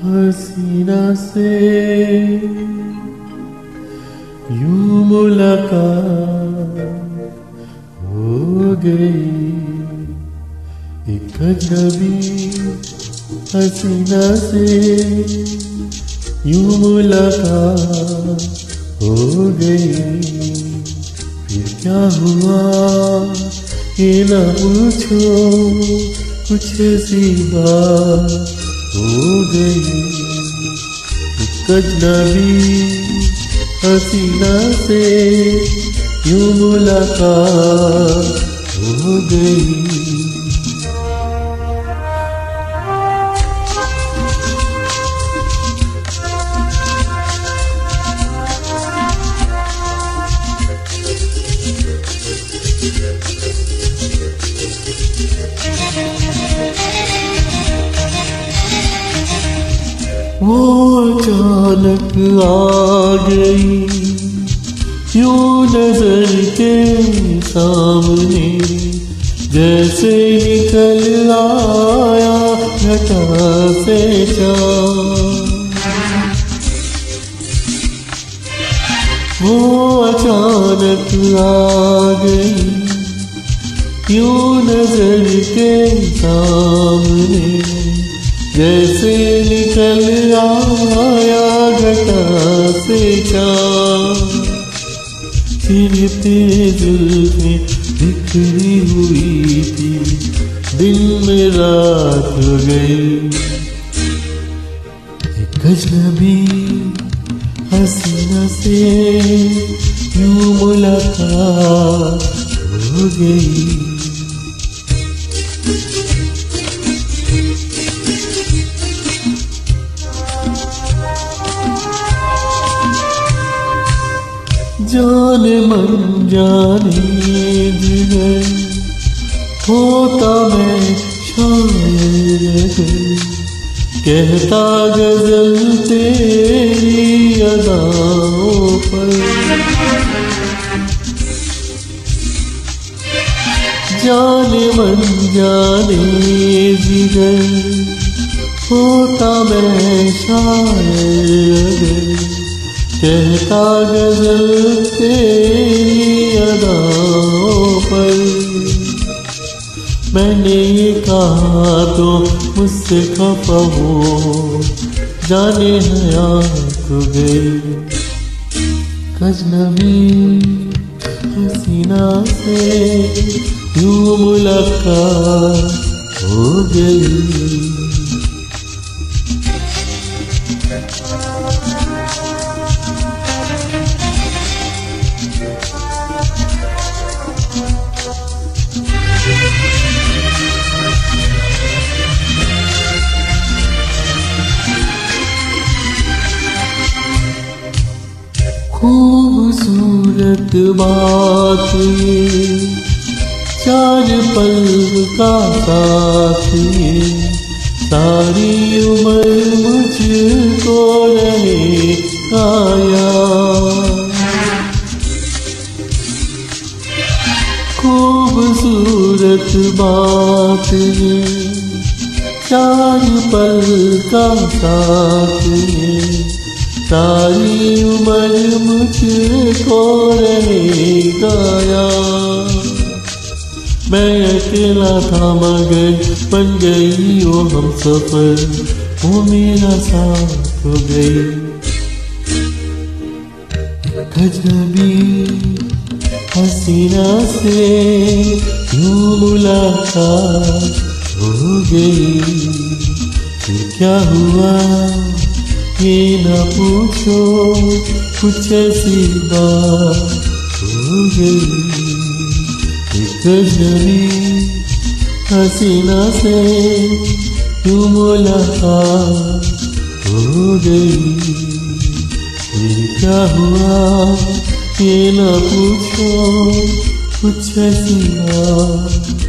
हसीना से यूँ मुलाकात हो गई। एक अजनबी हसीना से यूँ मुलाकात हो गई। फिर क्या हुआ? ये ना पूछो कुछ सी बात। हो गई एक अजनबी हसीना से यूँ मुलाकात हो गई। वो अचानक आ गई। यूँ नज़र के सामने? जैसे निकल आया, घटा से वो अचानक आ गई। यूँ नज़र के सामने? जैसे निकल आया घटा से चाँद। फिरते जुल्फे बिखरी हुई थी। दिन में रात हो गई। एक अजनबी हसीना से यूँ मुलाकात हो गई। जाने मन जाने जिगर होता मैं शायर कहता गज़ल तेरी अदाओं पर। जाने मन जाने जिगर होता मैं शायर कहता गज़ल तेरी अदाओं पर। मैंने ये कहा तो मुझसे खफा हो। जाने हयात गई गजनबी हसीना से यूँ मुलाकात हो गई। खूबसूरत बात चार पल का साथ सारी उम्र मुझको खूबसूरत बात ये चार पल का साथ ये सारी उम्र मुझको रहेगा यार मैं अकेला था मगर बन गई वो हम सफ़र। वो मेरा साथ हो गई गजबी हसीना से यूँ मुलाकात हो गई। क्या हुआ? ये न पूछो, कुछ ऐसी बात हो गई। एक जनी हसीना से यूँ मुलाकात हो गई। क्या हुआ? ये ना पूछो कुछ बात।